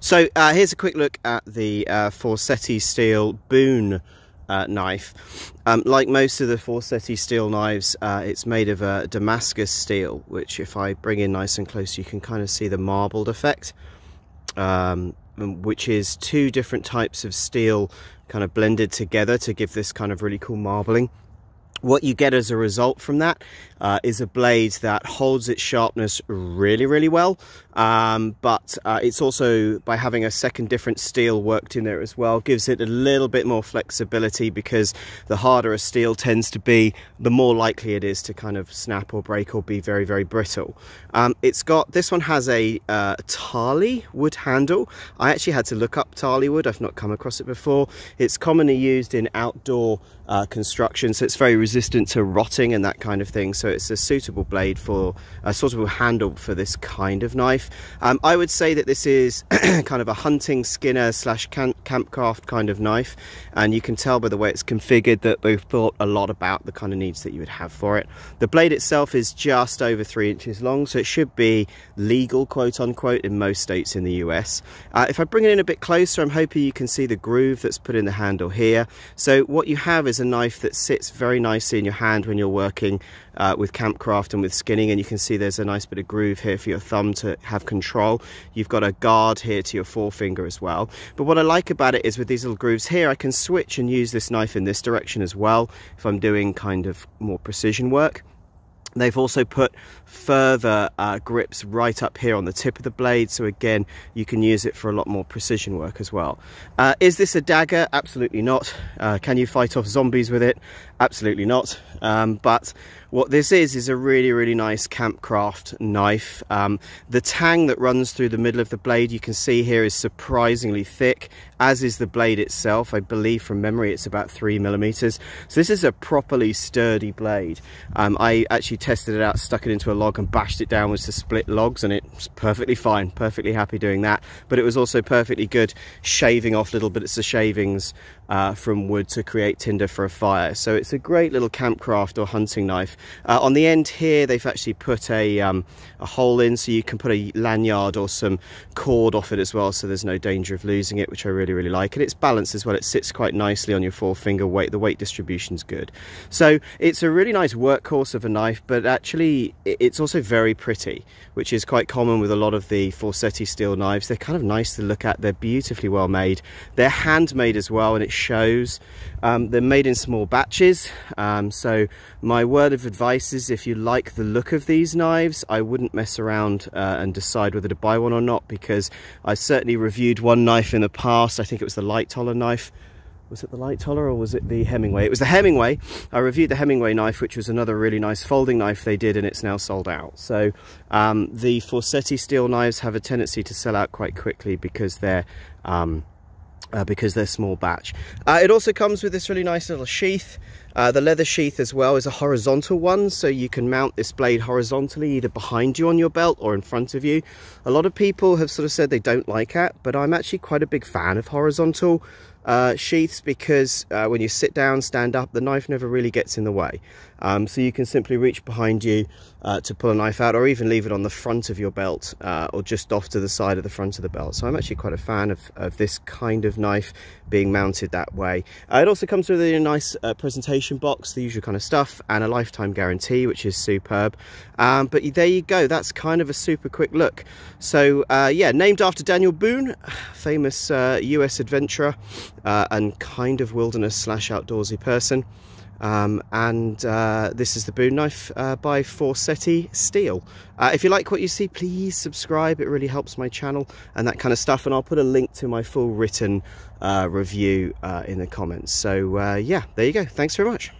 So uh, here's a quick look at the uh, Forseti Steel Boone uh, knife. Um, like most of the Forseti steel knives, uh, it's made of a Damascus steel, which if I bring in nice and close, you can kind of see the marbled effect, um, which is two different types of steel kind of blended together to give this kind of really cool marbling. What you get as a result from that uh, is a blade that holds its sharpness really, really well. Um, but uh, it's also, by having a second different steel worked in there as well, gives it a little bit more flexibility because the harder a steel tends to be, the more likely it is to kind of snap or break or be very, very brittle. Um, it's got, this one has a uh, Tali wood handle. I actually had to look up Tali wood. I've not come across it before. It's commonly used in outdoor uh, construction, so it's very resistant to rotting and that kind of thing. So it's a suitable blade for a suitable handle for this kind of knife. Um, I would say that this is kind of a hunting skinner slash camp campcraft kind of knife, and you can tell by the way it's configured that they've thought a lot about the kind of needs that you would have for it. The blade itself is just over three inches long, so it should be legal, quote unquote, in most states in the US. Uh, if I bring it in a bit closer, I'm hoping you can see the groove that's put in the handle here. So what you have is a knife that sits very nicely in your hand when you're working uh, with Campcraft and with skinning and you can see there's a nice bit of groove here for your thumb to have control. You've got a guard here to your forefinger as well. But what I like about it is with these little grooves here I can switch and use this knife in this direction as well if I'm doing kind of more precision work. They've also put further uh, grips right up here on the tip of the blade so again you can use it for a lot more precision work as well. Uh, is this a dagger? Absolutely not. Uh, can you fight off zombies with it? Absolutely not. Um, but what this is is a really really nice campcraft knife. Um, the tang that runs through the middle of the blade you can see here is surprisingly thick as is the blade itself. I believe from memory it's about three millimeters. So this is a properly sturdy blade. Um, I actually tested it out, stuck it into a log and bashed it downwards to split logs and it's perfectly fine, perfectly happy doing that. But it was also perfectly good shaving off little bits of shavings uh, from wood to create tinder for a fire. So it's a great little campcraft or hunting knife. Uh, on the end here, they've actually put a, um, a hole in so you can put a lanyard or some cord off it as well. So there's no danger of losing it, which I really, really like. And it's balanced as well. It sits quite nicely on your forefinger weight. The weight distribution's good. So it's a really nice workhorse of a knife, but actually it's also very pretty, which is quite common with a lot of the Forseti steel knives. They're kind of nice to look at. They're beautifully well made. They're handmade as well, and it shows. Um, they're made in small batches. Um, so my word of advice is if you like the look of these knives, I wouldn't mess around uh, and decide whether to buy one or not because I certainly reviewed one knife in the past. I think it was the Lightoller knife was it the Lightoller or was it the Hemingway? It was the Hemingway. I reviewed the Hemingway knife, which was another really nice folding knife they did, and it's now sold out. So um, the Forseti steel knives have a tendency to sell out quite quickly because they're um, uh, because they're small batch. Uh, it also comes with this really nice little sheath. Uh, the leather sheath as well is a horizontal one, so you can mount this blade horizontally either behind you on your belt or in front of you. A lot of people have sort of said they don't like that, but I'm actually quite a big fan of horizontal uh, sheaths because uh, when you sit down, stand up, the knife never really gets in the way. Um, so you can simply reach behind you uh, to pull a knife out or even leave it on the front of your belt uh, or just off to the side of the front of the belt. So I'm actually quite a fan of, of this kind of knife being mounted that way. Uh, it also comes with a nice uh, presentation box, the usual kind of stuff, and a lifetime guarantee, which is superb. Um, but there you go, that's kind of a super quick look. So uh, yeah, named after Daniel Boone, famous uh, US adventurer uh, and kind of wilderness slash outdoorsy person. Um, and uh, this is the Boone knife uh, by Forseti Steel. Uh, if you like what you see, please subscribe. It really helps my channel and that kind of stuff. And I'll put a link to my full written uh, review uh, in the comments. So uh, yeah, there you go. Thanks very much.